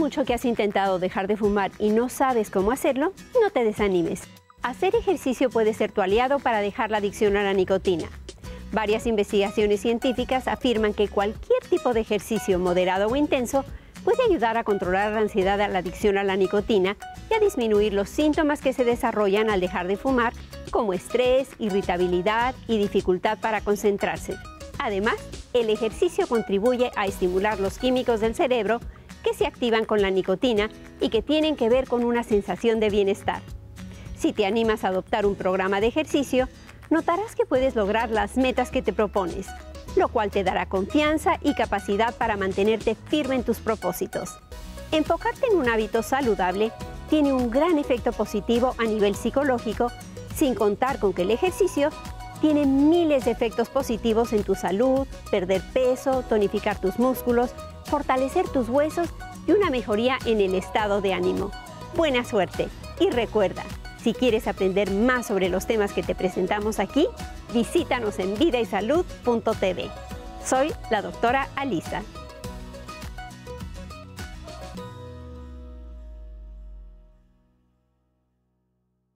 mucho que has intentado dejar de fumar y no sabes cómo hacerlo, no te desanimes. Hacer ejercicio puede ser tu aliado para dejar la adicción a la nicotina. Varias investigaciones científicas afirman que cualquier tipo de ejercicio moderado o intenso puede ayudar a controlar la ansiedad la adicción a la nicotina y a disminuir los síntomas que se desarrollan al dejar de fumar, como estrés, irritabilidad y dificultad para concentrarse. Además, el ejercicio contribuye a estimular los químicos del cerebro que se activan con la nicotina y que tienen que ver con una sensación de bienestar. Si te animas a adoptar un programa de ejercicio, notarás que puedes lograr las metas que te propones, lo cual te dará confianza y capacidad para mantenerte firme en tus propósitos. Enfocarte en un hábito saludable tiene un gran efecto positivo a nivel psicológico, sin contar con que el ejercicio tiene miles de efectos positivos en tu salud, perder peso, tonificar tus músculos, fortalecer tus huesos y una mejoría en el estado de ánimo. Buena suerte y recuerda, si quieres aprender más sobre los temas que te presentamos aquí, visítanos en vidaysalud.tv. Soy la doctora Alisa.